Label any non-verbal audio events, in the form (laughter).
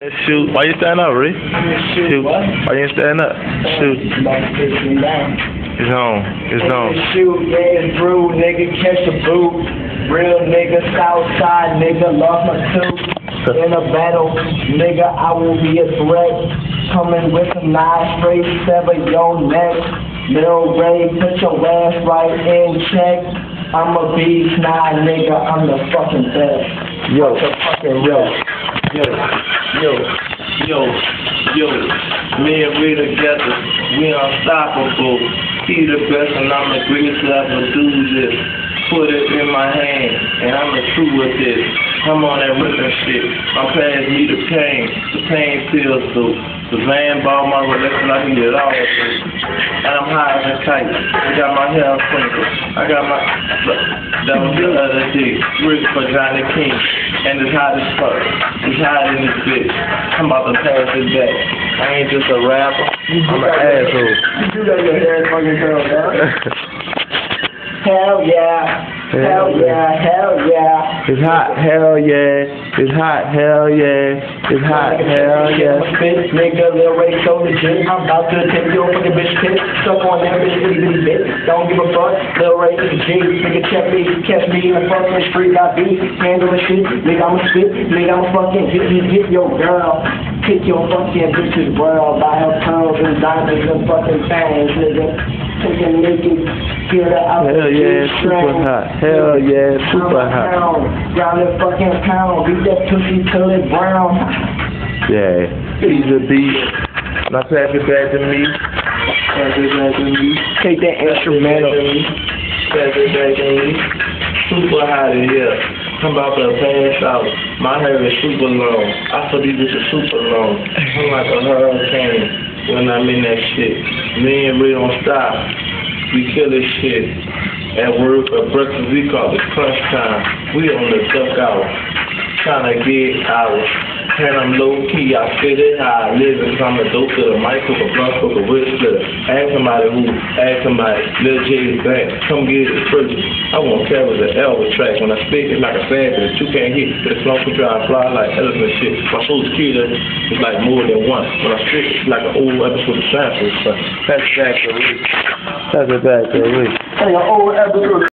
Let's shoot. Why you stand up, Rick? Shoot. what? Why you stand up? Shoot. About to push me down. It's on. It's on. Shoot, yeah, it's through, nigga catch a boot. Real nigga, Southside nigga, lost my tooth. In a battle, nigga, I will be a threat. Coming with a knife, straight sever your neck. Lil Ray, put your ass right in check. I'm a beast, nah, nigga, I'm the fucking best. Yo. The fucking real. Yo, yo, yo, yo, me and we together, we unstoppable. He the best and I'm the greatest ever do this. Put it in my hand and I'm the true with this. I'm on that ripping shit. My past me the pain, the pain feels so. The van ball my relation, I can get all. And I'm high as a kite. I got my hair sprinkled. I got my, that was the other day. Rick for Johnny King. And it's hot as fuck. It's hot in this bitch. I'm about to pass it back. I ain't just a rapper. I'm an asshole. You do that your hair fucking curl, dog. (laughs) Hell yeah. Hell yeah, hell yeah. it's hot. Hell yeah. It's hot. Hell yeah. It's hot. Hell yeah. Bitch, nigga, Lil Ray so legit. I'm about to take your fucking bitch pit. Suck on that bitch, bitty bitty bitch. Don't give a fuck. Lil Ray is a G. Nigga, check me. Catch me in the fucking street. Got. Handle the shit. Nigga, I'ma spit. Nigga, I'ma fucking hit, hit, hit your girl. Kick your fucking bitch's world. Buy her pearls and diamonds and fucking fangs, nigga. Take a naked. Get her out Hell yeah. Super hot. Hell yeah. Super hot. Ground that fucking pound. Beat that pussy till it brown. Yeah. He's a beast. Now pass it back to me. Pass it back to me. Take that instrumental. Pass it back to me. Super hot in here. I'm about to pass out. My hair is super long. I feel these bitches super long. I'm like a hurricane when I'm in that shit. Me and Ray don't stop. We kill this shit. At work at breakfast, we call it crunch time. We on the duck out. Trying to get ours. And I'm low key, I fit it how I live it. I'm a dope to the mic, cook a blunt, cook a wrist splitter. Ask somebody who, ask somebody, Lil J is back, come get it first. I won't carry the Elvis track. When I speak, it's like a savage. You can't hit, but it's long to drive, fly like elephant shit. My soul's killer is like more than one. When I speak, it's like an old episode of Seinfeld. That's back to Rick. Pass it back to me. Hey, an old episode.